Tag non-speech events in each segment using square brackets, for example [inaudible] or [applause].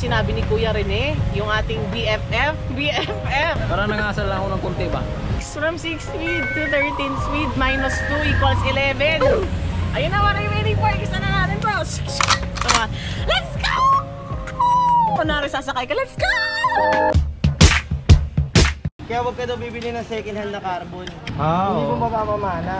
sinabi ni Kuya Rene, yung ating BFF. BFF! [laughs] Parang nangasal lang ako ng konti ba? From 6 speed to 13 speed minus 2 equals 11. Ayun na, what are you waiting for? Isa na natin, bro. Come on. Let's go! Kunwari sasakay ka, let's go! Kaya huwag ka daw bibili ng second hand na carbon. Ah, Hindi mo mapapamana.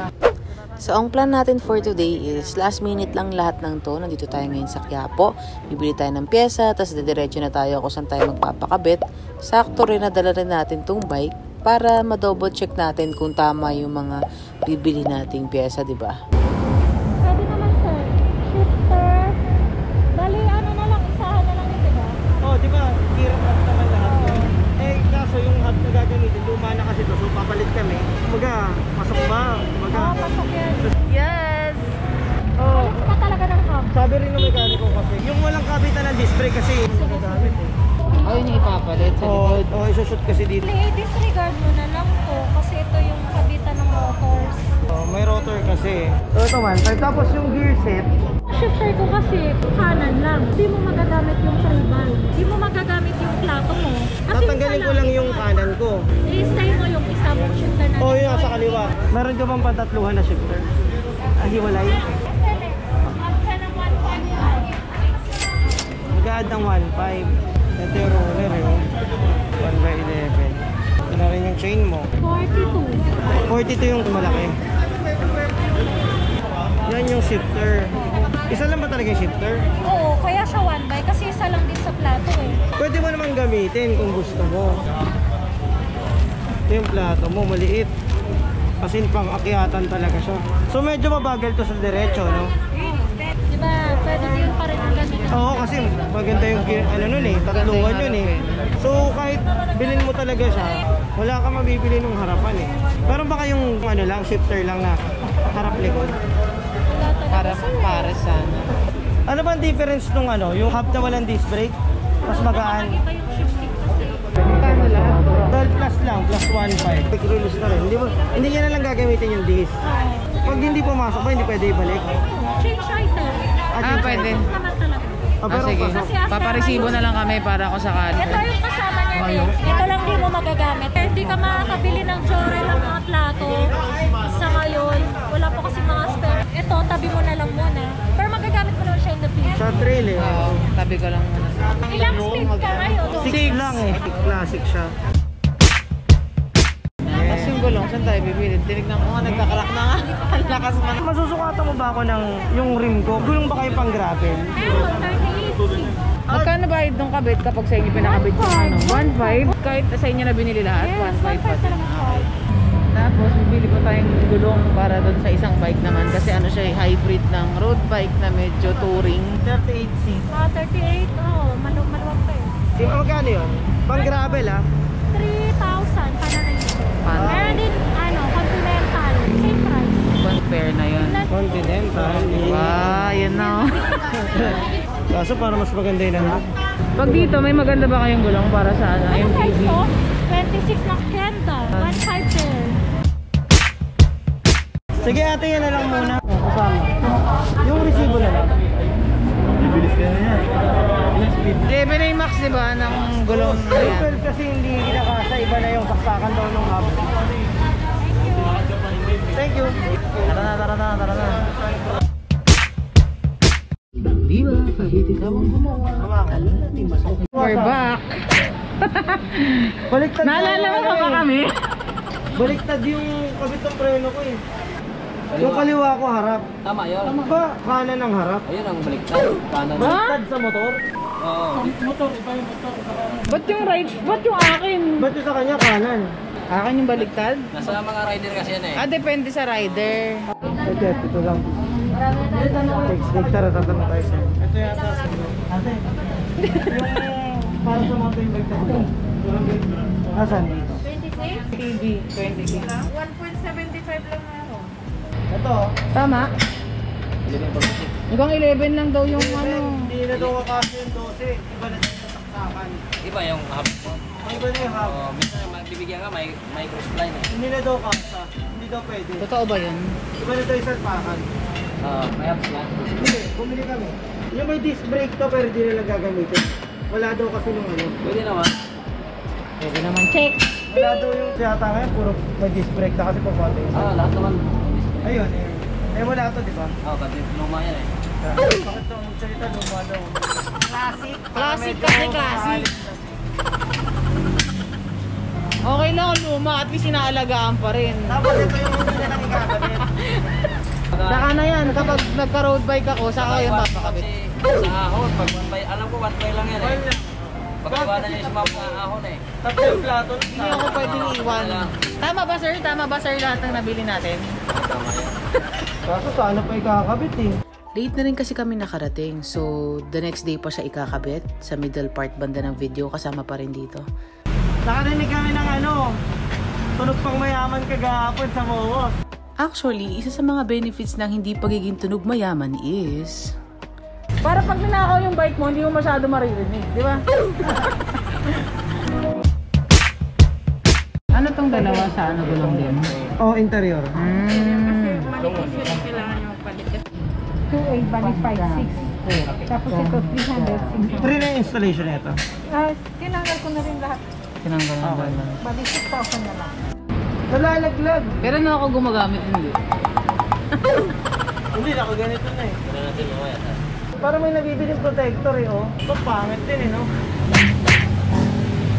So, ang plan natin for today is last minute lang lahat ng to. Nandito tayo ngayon sa Quiapo. Bibili tayo ng pyesa, tapos didiretso na tayo kung saan tayo magpapakabit. Sakto rin na dala rin natin tong bike para ma-double check natin kung tama yung mga bibili nating pyesa, di ba? Pwede naman sir. Shifter. Bali, ano na lang, isahan na lang yun, diba? Oh, di ba? Gear up naman lahat yun. Eh, kaso yung hub na luma na kasi to. So, papalit kami. Kumaga, pasok ba? Kumaga. Oo, pasok yan. Yes! Oh, Palit ka talaga ng hub. sabi rin ng mekaniko kasi, yung walang kabitan ng disc brake kasi nagagamit eh. Ayun yung ipapalit Oo, oh, oh, isushoot kasi dito. Play, disregard mo na lang to kasi ito yung kabitan ng motors. Oh, may rotor kasi. So, ito man. Tapos yung gear set, Shifter ko kasi kanan lang. Hindi mo magagamit yung tribal. Hindi mo magagamit yung plato mo. Kasi tatanggalin ko lang yung kanan ko. I-stay mo yung isa mong shifter na Oh, yun, sa kaliwa. Meron ka bang pantatluhan na shifter? Ah, hiwalay? Ka ng 1.5. Mag-add ng 1.5. Ito yung roller eh. oh. 1 by 11. Ito na rin yung chain mo. 42. 42 yung malaki. Yan yung shifter. Isa lang ba talaga yung shifter? Oo, kaya siya one by kasi isa lang din sa plato eh. Pwede mo naman gamitin kung gusto mo. Ito yung plato mo, maliit. Kasi pang akyatan talaga siya. So medyo mabagal to sa diretso, no? Di ba, pwede din pa rin ang ganito. Oo, kasi maganda yung ano nun eh, tatluhan yun eh. So kahit bilhin mo talaga siya, wala ka mabibili nung harapan eh. Pero baka yung ano lang, shifter lang na harap likod. Talaga. para sana. Ano ba ang difference nung ano, yung hub na walang disc brake? Mas magaan. Iba yung shifting kasi. Kano lahat? 12 plus lang, plus 1.5. Quick release na rin. Hindi, mo, hindi niya na lang gagamitin yung disc. Pag hindi pumasok ba, hindi pwede ibalik? Change item. Ah, change pwede. Ah, Ah, sige. Paparesibo na lang kami para ako sakali. Ito yung kasama. Ito lang di mo magagamit. Hindi ka makakabili ng Jorel ng mga plato sa ngayon. Wala pa kasi mga spare. Ito, tabi mo na lang muna. Pero magagamit mo naman siya in the future. Sa trail eh. Oo, tabi ko lang muna. Ilang speed ka ngayon? 6 lang eh. Classic siya. Tapos yung gulong, saan tayo bibili? Tinignan ko nga, nagkakarak na nga. [laughs] Ang lakas man. Masusukatan mo ba ako ng yung rim ko? Gulong ba kayo pang gravel? Meron, 38 Magkano bayad nung kabit kapag sa inyo pinakabit yung ano? 1.5? Kahit sa inyo na binili lahat? Yes, 1.5 pa 1.5 din. siya. Tapos bibili ko tayong gulong para doon sa isang bike naman kasi ano siya, eh, hybrid ng road bike na medyo touring. 38C. Ah, 38. Oh, malu maluwag pa eh. Yung magkano yun? Pang gravel ah. 3,000 para na. Paano? Meron din, ano, continental. Same price. Compare na yun. Continental. Wow, yun na. Kaso para mas maganda yun ano? Pag dito, may maganda ba kayong gulong para sa ano, Ano size MTV? to? 26 na Kenda. 1.5 pair. Sige ate, yan na lang muna. Kasama. Yung resibo na lang. Bibilis ka na yan. 11 ay max, di ba, ng gulong na yan? April kasi hindi kinakasa. Iba na yung saksakan daw ng hub. Thank you. Tara na, tara na, tara na. We're back. Baliktad Naalala mo pa ba eh. kami? Baliktad yung kabit ng preno ko eh. Yung kaliwa ko harap. Tama yun. Tama ba? Kanan ang harap. Ayun ang baliktad. Kanan. Baliktad sa motor. Oo. Ba't yung right? Ba't yung akin? Ba't yung sa kanya kanan? Akin yung baliktad? Nasa mga rider kasi yan eh. Ah, depende sa rider. Ito, ito lang. Text, tara, tatanong tayo sa'yo. Ito yata sa Ate, yung para sa mga yung baliktad ko. Asan? 26? TV, 26. 1.75 lang meron. Ito. Tama? Hanggang 11 lang daw yung ano. Hindi na daw kakasya yung 12. Iba na yung saksakan. Iba yung hub mo. Iba na yung hub. Oh, minsan magbibigyan ka, may, may cross line eh. Hindi na daw kasya. Hindi daw pwede. Totoo ba yun? Iba na daw yung salpakan. Oo, may hubs yan. Hindi, bumili kami. Yung may disc brake to pero di nila gagamitin. Wala daw kasi nung ano. Pwede naman. Pwede naman check. Wala daw yung yata ngayon, puro may disc brake na kasi pa konti. Ah, lahat naman. Ayun, ayun. Eh wala to, di ba? Oo, kasi luma yan eh. Bakit daw magsalita luma daw? Classic. Classic kasi, classic. Okay lang kung luma at least inaalagaan pa rin. Tapos ito yung hindi na lang ikakabit. [laughs] Saka na yan, kapag nagka-road bike ako, saka yung papakabit. Sa ahon, pag one by, alam ko one by lang yan eh. Pag-iwanan niya yung sumama sa ahon eh. Tapos yung plato. Hindi ako pwedeng iwan. Tama ba sir? Tama ba sir lahat ng nabili natin? Tama yan. Kaso sana pa ikakabit eh. Late na rin kasi kami nakarating. So, the next day pa siya ikakabit. Sa middle part banda ng video, kasama pa rin dito. Nakarinig kami ng ano, tunog pang mayaman kagahapon sa Mowos. Actually, isa sa mga benefits ng hindi pagiging tunog mayaman is... Para pag ninakaw yung bike mo, hindi mo masyado maririnig, di ba? [laughs] ano tong dalawa sa ano gulong din? Oh, interior. Mm. 2.8, balik 5.6. Tapos ito, 300. Free na yung installation nito. Ah, tinanggal ko na rin lahat. Tinanggal na Okay. ba? Balik 6,000 na lang. Nalalaglag. Pero na ako gumagamit hindi. [laughs] Hindi, naka ganito na eh. Wala natin wire. Para may nabibiling protector eh, oh. Ito pangit din eh, no?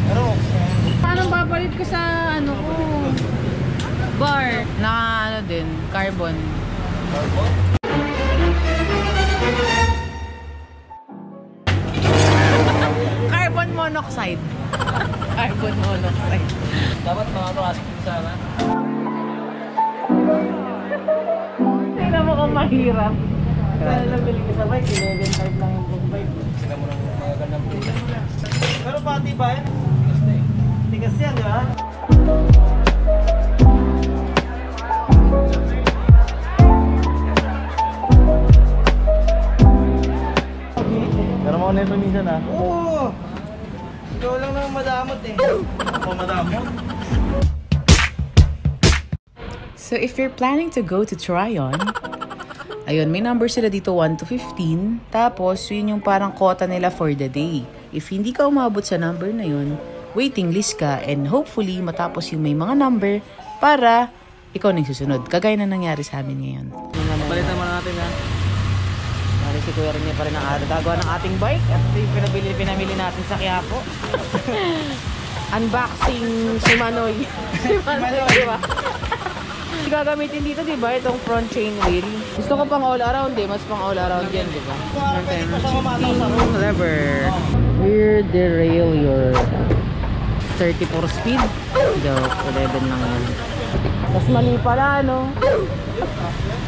Pero, Paano papalit ko sa ano ko? Bar. Na ano din, carbon. Carbon [laughs] monoxide. [laughs] carbon monoxide. Dapat mga ano, asking sana. Tingnan mo kung mahirap. kaya lang bili ka sa bike, 11.5 lang yung bike. Sila mo ng mga gandang pulis. Pero pati ba yan? Tigas yan, di ba? Pero mo na ito minsan ah. Oo! Ikaw lang naman madamot eh. Ako madamot? So if you're planning to go to Tryon, ayun, may number sila dito 1 to 15. Tapos, yun yung parang quota nila for the day. If hindi ka umabot sa number na yun, waiting list ka and hopefully matapos yung may mga number para ikaw na yung susunod. Kagaya na nangyari sa amin ngayon. Balitan mo na natin ha. Si Kuya Rene pa rin ang araw. Gagawa ng ating bike at ito yung pinabili, pinamili natin sa Quiapo. [laughs] Unboxing [laughs] si Manoy. si Manoy, di ba? [laughs] Gagamitin dito, di ba? Itong front chain wheel. Gusto ko pang all around eh. Mas pang all around yan, di ba? Parang pwede pa siya mamataw sa road. Lever. Rear derail your 34 speed. Joke, 11 lang yan. Mas mali pala, no?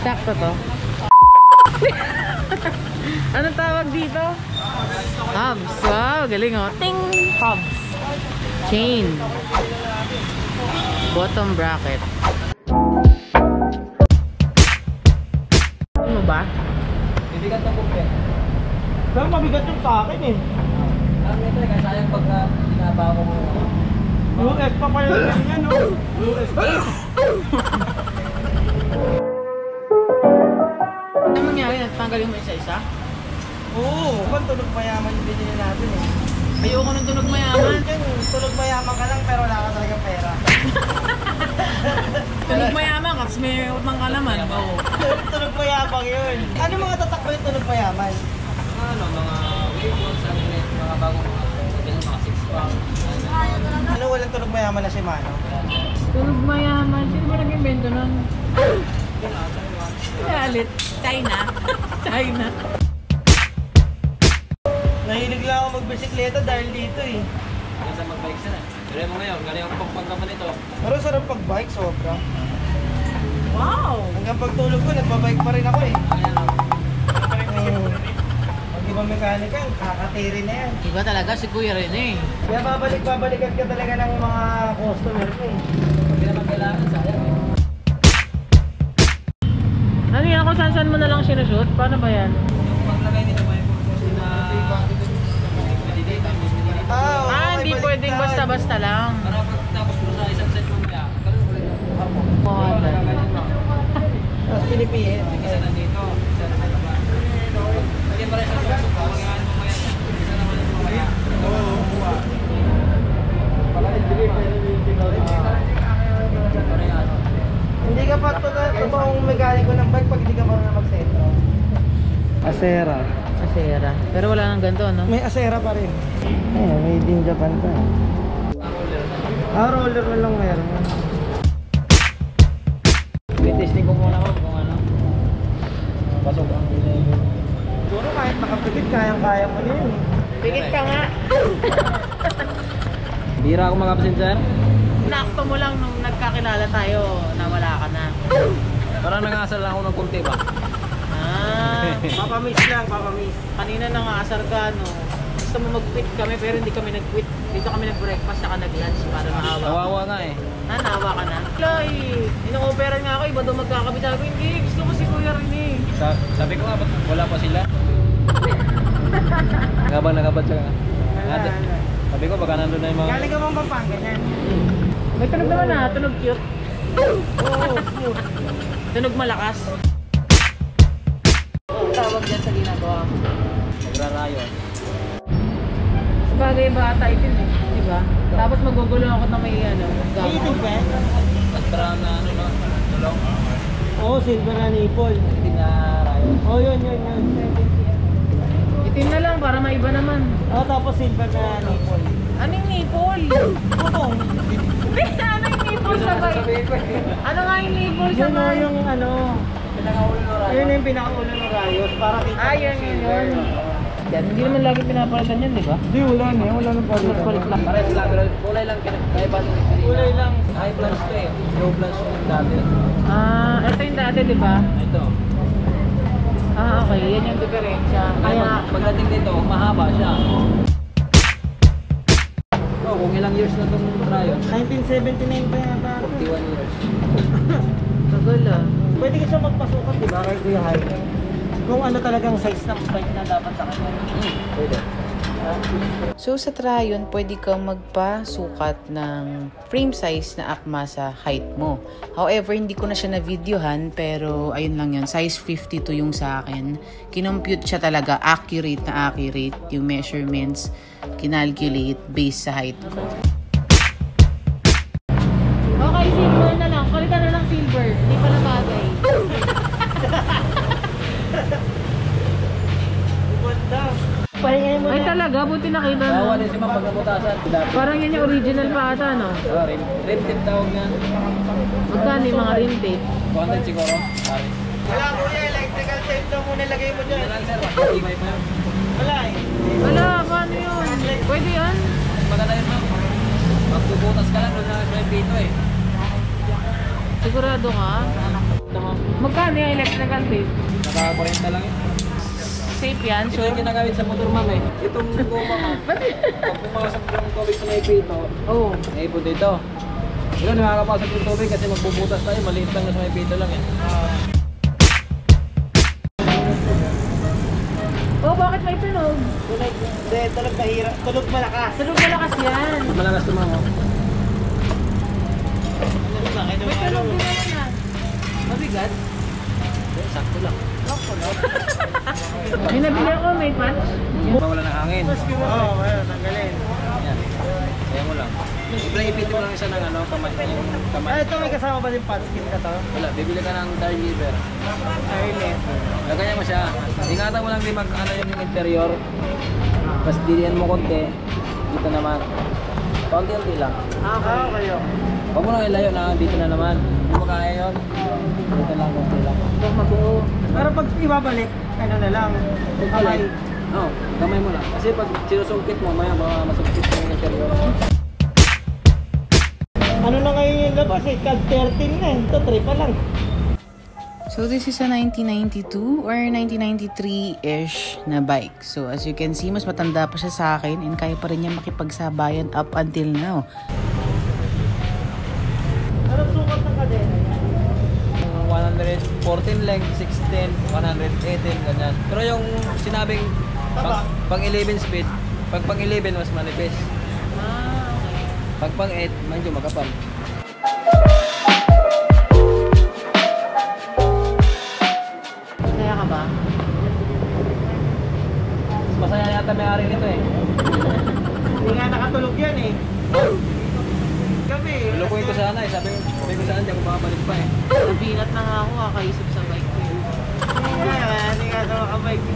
Sakto to. [laughs] Anong tawag dito? Hubs. Wow, galing oh. Ting! Hubs. Chain. Bottom bracket. Ano ba? Hindi ka tapok yan. Pero mabigat yung sa akin eh. Ang ito eh, kasi sayang pagka binaba ko mo. US pa pala yung yan, no? US pa. [laughs] Natanggalin mo isa-isa? Oo, kung tulog mayaman yung binili natin eh. Ayoko ng tunog mayaman. Yan, tulog mayaman ka lang pero wala ka talaga pera. [laughs] Tunog mayaman kasi may utang ka naman. Oo. [laughs] tulog mayaman yun. Ano mga tatakbo yung tulog mayaman? Ano, mga waveforms, ano yun, mga bagong mga mga 6 pound. Ano walang tulog mayaman na si Mano? Tunog mayaman. Sino ba nag-invento nun? Galit. China. China. Nahilig lang ako magbisikleta dahil dito eh. Ganda mag-bike sana. Pero mo ngayon, galing ang pagpagka mo nito. Pero sarap pag-bike, sobra. Wow! Hanggang pagtulog ko, nagbabike pa rin ako eh. Ayan lang. Pag ibang mechanical, kakatiri na yan. Iba talaga si Kuya Rene. Kaya babalik-babalikan ka talaga ng mga customer mo eh. Pag naman kailangan, sayang eh. Kung saan saan mo na lang sinushoot? Paano ba yan? Paglagay nito na dito, pwede dito. Ah, Ah, hindi pwedeng basta-basta lang. Para pagtapos mo sa isang set ganun mo. Oo, Pero gaganin mo. Tapos pinipihit. Isa nandito, isa naman naman. Pwede pa rin sa suso, pagkakaan mamaya. Isa naman yung mamaya. Parehas. Hindi ka pa totoong mekaniko ng bike pag hindi ka marunong mag-sentro. Asera. Asera. Pero wala nang ganito, no? May asera pa rin. Eh, made in Japan pa. Ah, roller na lang meron. Testing ko muna ako kung ano. Pasok ang Siguro kahit nakapikit, kayang-kaya mo na yun. Pikit ka nga. [laughs] Bira ako mag-absent sir. Nakto mo lang nung nagkakilala tayo na wala ka na. Parang nangasal lang ako ng kunti ba? Ah, Papamiss lang, papamiss. kanina nangasar ka, no? Gusto mo mag-quit kami pero hindi kami nag-quit. Dito kami nag-breakfast saka nag-lunch para maawa. Kawawa nga eh. Ah, nawa ka na? Loy, ino-operan nga ako, iba daw magkakabit. Sabi ko, hindi, gusto ko si Kuya rin eh. Sa sabi ko nga, ba't wala pa sila? [laughs] Ngabang nakabat siya nga. Nga, Sabi ko, baka nandun na yung mga... Galing ka bang Pampanga niyan? May tunog naman ah, tunog cute. [laughs] Oo, cute. Tunog malakas. Tawag dyan sa ginagawa mo. Nagrarayon. Bagay bata itin eh, di ba? Tapos magugulo ako na may ano, ka? At brown na ano no? Tulong. Oo, silver na nipple. Hindi na rayon. Oo, yun, yun, yun. Itim na lang para maiba naman. Oo, tapos silver na nipple. Anong nipple? Bubong. [laughs] Anong nipple sa bay? Ano nga yung nipple sa Yun o bay? yung ano. Pinakaulo na rayon. Yun yung pinakaulo ng rayos. Para kita Ah, yun, yun. Yan, hindi naman lagi pinapalitan yan, di ba? Hindi, wala na. Wala nang Palit lang. Pares lang, pero kulay lang kanina. Kulay lang. High blush to eh. Low blush yung dati. Ah, ito yung dati, di ba? Ito. Ah, okay. Yan yung diferensya. Kaya Kaya, pagdating dito, mahaba siya. Oh, kung ilang years na itong rayon? 1979 pa yata. 41 years. [laughs] tagal ah. Pwede ka siya magpasukat, di ba? Kay Kuya Jaime. Kung ano talagang size ng bike na dapat sa kanya. Pwede. So sa Trayon, pwede kang magpasukat ng frame size na akma sa height mo. However, hindi ko na siya na-videohan pero ayun lang yun, size 52 yung sa akin. Kinompute siya talaga, accurate na accurate yung measurements, kinalculate based sa height ko. Okay, silver na na silver. Hindi pa na bagay. Ganda. Pahingay mo Ay na. talaga, buti nakita Bawa mo. din si Ma'am pag nabutasan. Dati. Parang yan yung original pa ata, no? Ah, rim, rim tip tawag niyan. Magkano yung mga rim tape? 200 siguro. Wala kuya, electrical tape daw muna ilagay mo Yan dyan. lang sir, matibay pa yun. Wala eh. Wala, paano yun? Pwede yan? Maganda yun ma'am. Magbubutas ka lang doon na sa pito eh. Sigurado ka? Magkano yung electrical tape? Naka-40 lang yun. Safe yan, Ito yung ginagamit sa motor ma'am eh. Itong goma ma'am. [laughs] Pag pumasok yung tubig sa may pito, Oo. may ipon dito. Pero nakakapasok yung tubig kasi magbubutas tayo, maliit lang na sa may pito lang eh. Oh, bakit may tunog? Tulog, hindi, tulog mahira. Tulog malakas. Tunog malakas yan. Malakas naman oh. Lang, ito May tunog din naman yan. Mabigat? Sakto lang. May nabili ako, may patch. Mawala ng hangin. Oo, oh, ayun, tanggalin. Yan. Kaya mo lang. Ibla ipitin mo lang isa ng ano, kamay, kamay. Ah, ito may kasama ba yung pad skin ka to? Wala, bibili ka ng tire lever. Early. Lagayan mo siya. Ingatan mo lang din mag ano yung interior. Tapos dilihan mo konti. Dito naman. Paunti-unti lang. Ah, okay. okay. Huwag mo nang ilayo na dito na naman. Hindi mo kaya yun. Dito lang, konti lang. Huwag mabuo. Pero pag ibabalik, ano na lang, kamay. Oo, oh, kamay mo lang. Kasi pag sinusungkit mo, maya baka masungkit mo yung interior. Ano na ngayon yung labas eh? Cad 13 na eh. Ito, 3 pa lang. So this is a 1992 or 1993-ish na bike. So as you can see, mas matanda pa siya sa akin and kaya pa rin niya makipagsabayan up until now. Anong sukat ng kadena niya? Yung 114 length, 16, 118, ganyan. Pero yung sinabing pag, pang 11 speed, pag pang 11 mas manipis. Ah, okay. Pag pang 8, medyo magapal. Kaya ka ba? Mas masaya yata may-ari nito eh. Hindi nga nakatulog yan eh. [laughs] Lukuin ko sana eh. Sabi, sabi ko sana, hindi ako makabalik pa eh. Nabinat na nga ako kakaisip sa bike ko yun. Hindi nga, hindi nga ito makabike.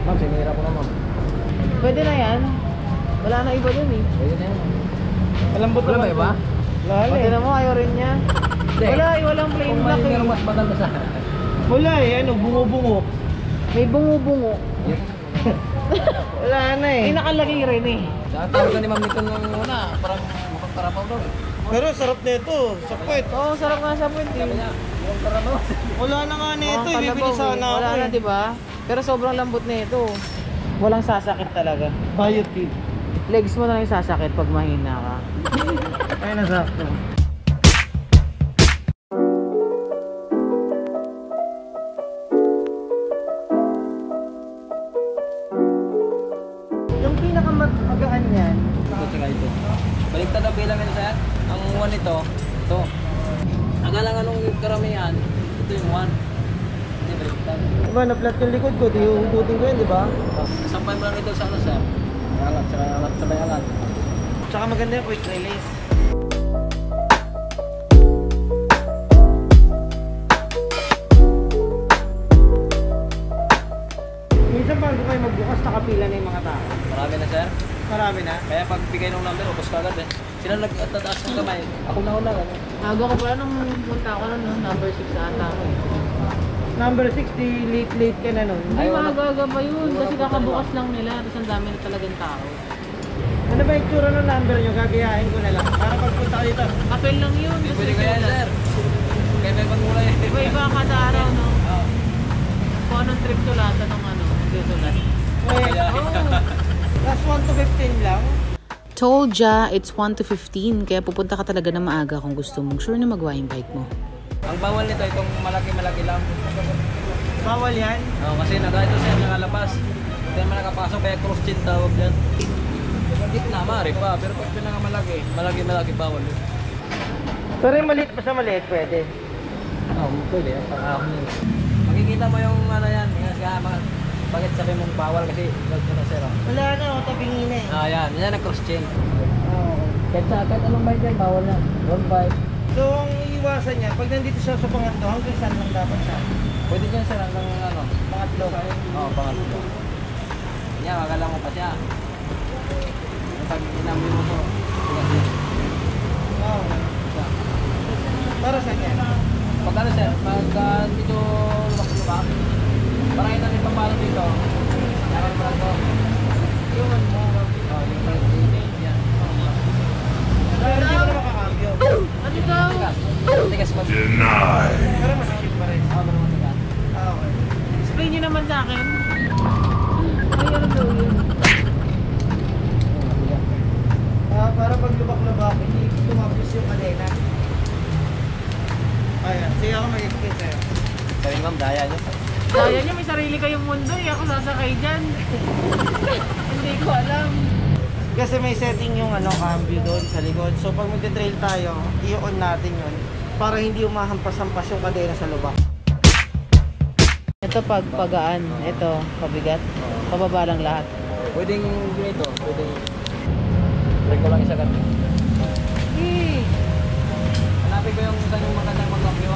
Ma'am, sinira ko na ma'am. Pwede na yan. Wala na iba dun eh. Pwede na yan. Malambot Wala ba naman iba? Pati eh. na mo, ayaw rin niya. Wala eh, walang plain Kung black eh. meron mas maganda sa Wala eh, ano, bungo-bungo. May bungo-bungo. [laughs] Wala na eh. May nakalagay rin eh. Sa tawag ka ni Ma'am Niton nung una, parang karapaw daw eh. Pero sarap nito, sa puwet. Oo, sarap nga sa point eh. Sabi niya, yung. Wala na nga nito, ibibili kalabaw sana eh. ako Wala na, eh. di ba? Pero sobrang lambot na ito. Walang sasakit talaga. Biotip. Legs mo na lang yung sasakit pag mahina ka. Ay, nasakto. Ang 1 nito, ito. Akala nga nung karamihan, ito yung 1. Hindi, baliktad. diba na-flat yung likod ko, di yung hugutin ko yan, di ba? Sampay mo lang ito sa ano sir. Angat, tsaka angat, sabay angat. Tsaka maganda yung quick release. Minsan bago kayo magbukas, nakapila na yung mga tao. Marami na sir. Marami na. Kaya pag bigay ng number, ubos ka agad eh. Sila nagtataas ng kamay. Ako na una. Ano? Aga ko pala nung punta ko nun, no? number 6 ata ako. Number 60, late late ka na nun. Hindi Ay, maaga pa yun kasi kakabukas lang nila tapos ang dami na talagang tao. Ano ba yung tsura ng number nyo? Gagayahin ko na lang. Para pagpunta ka dito. Papel lang yun. Pwede kaya sulat. sir. Kaya may pagmulay. Iba-iba kada araw, no? Oo. Kung anong trip sulatan ng ano, sulat. Wait, [laughs] last 1 to 15 lang. Told ya, it's 1 to 15, kaya pupunta ka talaga na maaga kung gusto mong sure na magawa yung bike mo. Ang bawal nito, itong malaki-malaki lang. Bawal yan. Oo, kasi naka ito siya nakalabas. Hindi naman nakapasok, kaya cross chin tawag yan. Yung gitna, maaari pa. Pero pag pinakamalaki, malaki-malaki bawal yun. Pero yung maliit pa sa maliit, pwede. Oo, oh, pwede. Ang pang-ahon yun. Makikita mo yung ano yan. Kaya mga, bakit sabi mong bawal kasi wag mo na sir. oh. Wala na, o tabingin na eh. Ah, yan. Yan ang cross chin. Oo. Kahit, sa, kahit anong bike yan, bawal na. Wrong bike. So, ang iwasan niya, pag nandito siya sa pangatlo, hanggang saan lang dapat siya? Pwede dyan sir hanggang ano. Pangatlo. Oo, oh, pangatlo. Yan, akala mo pa siya. Pag inambi mo to, Oo. Para saan yan? Pag ano sir, pag uh, dito lumak-lumak, ito yung papalo dito. Yaman mo lang to. Yun mo. Oh, yung parang dito. Yan. Pero hindi mo na makakambyo. Ano daw? Tigas. Pero masakit pa rin. Ah. Ah, okay. Explain nyo naman sa akin. Ay, ano daw yun? Ah, para pag lubak-lubak, hindi tumapos yung kadena. Ayan, sige ako mag-explain sa'yo. Sabi ma'am, daya nyo. Kaya nyo, may sarili kayong mundo eh. Ako sasakay dyan. [laughs] Hindi ko alam. Kasi may setting yung ano, cambio doon sa likod. So pag magte-trail tayo, i-on natin yun para hindi umahampas-hampas yung kadena sa lubak. Ito pag pagaan. Ito, pabigat. Pababa lang lahat. Pwedeng ganito, pwedeng... Break ko lang isa ganito. Eh, Hanapin ko yung saan yung magandang magkambyo.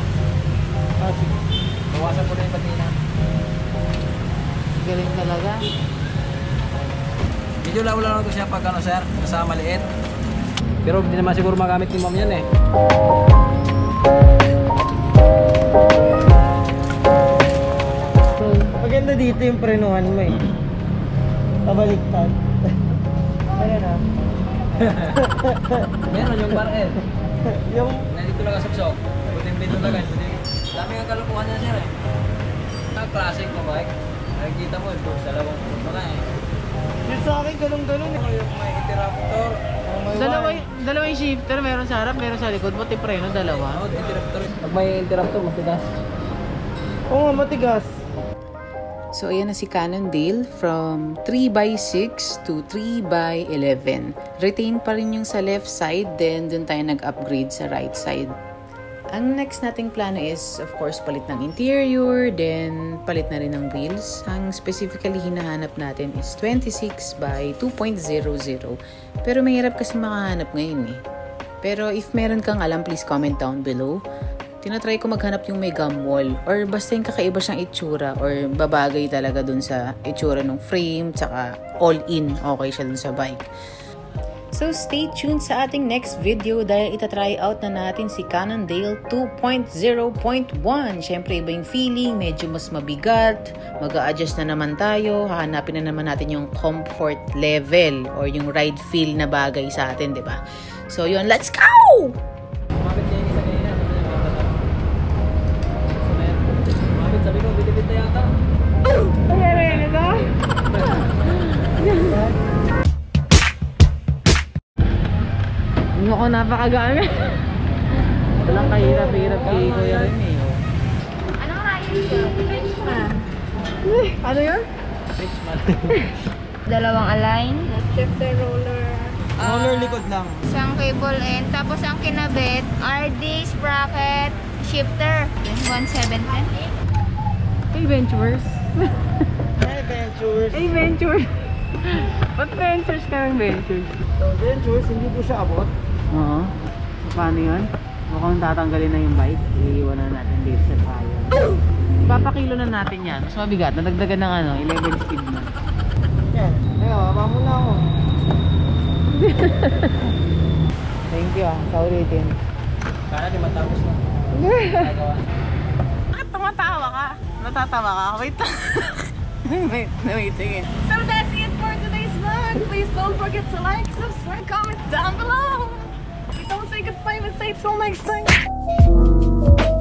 Ah, sige. Bawasan ko na yung patina. Galing talaga. Medyo lawla lang ito siya pag ano sir, sa maliit. Pero hindi naman siguro magamit ni ma'am yan eh. Maganda dito yung prenuhan mo eh. Pabaliktad. Ayan ah. [laughs] Meron yung bar eh. yung Nandito lang sa sok. Puting bito lang guys. Dami ang kalukuhan niya sir eh. Ang classic mo bike. Nakikita mo, ito, dalawang puto na eh. Yung sa akin, ganun-ganun eh. Yung may interruptor. Oh, may Dalawa, dalawa yung shifter, meron sa harap, meron sa likod. Pati preno, dalawa. Ako, interruptor. Pag may interruptor, matigas. Oo nga, matigas. So, ayan na si Cannondale from 3x6 to 3x11. Retain pa rin yung sa left side, then dun tayo nag-upgrade sa right side. Ang next nating plano is, of course, palit ng interior, then palit na rin ng wheels. Ang specifically hinahanap natin is 26 by 2.00. Pero mahirap kasi makahanap ngayon eh. Pero if meron kang alam, please comment down below. Tinatry ko maghanap yung may gum wall or basta yung kakaiba siyang itsura or babagay talaga dun sa itsura ng frame tsaka all in okay siya dun sa bike. So stay tuned sa ating next video dahil itatry out na natin si Cannondale 2.0.1. Siyempre iba yung feeling, medyo mas mabigat, mag adjust na naman tayo, hahanapin na naman natin yung comfort level or yung ride feel na bagay sa atin, di ba? So yun, let's go! Sabi ko, bitibit na yata. Ako napakagamit. Walang kahirap-hirap kay Kuya rin eh. Anong ride ko? Frenchman. Ano yun? [laughs] Dalawang align, Shifter roller. Roller likod lang. isang cable end, tapos ang kinabit, RD, sprocket, shifter. 170. Hey, Ventures. Hey, Ventures. Hey, Ventures. [laughs] Ba't Ventures ka ng Ventures? So, Ventures, hindi po siya abot. Oo. Paano yun? Mukhang tatanggalin na yung bike. Iiwan na natin dito sa trial. Papakilo na natin yan. Mas mabigat. Nadagdagan ng ano, 11 speed na. Yan. Ayun, baba muna ako. [laughs] Thank you ah. Sa ulitin. Kala di matapos na. Bakit [laughs] tumatawa ka? Natatawa ka? Wait lang. [laughs] wait, wait, tingin. So that's it for today's vlog. Please don't forget to like, subscribe, comment down below. Don't say goodbye, but say till next time.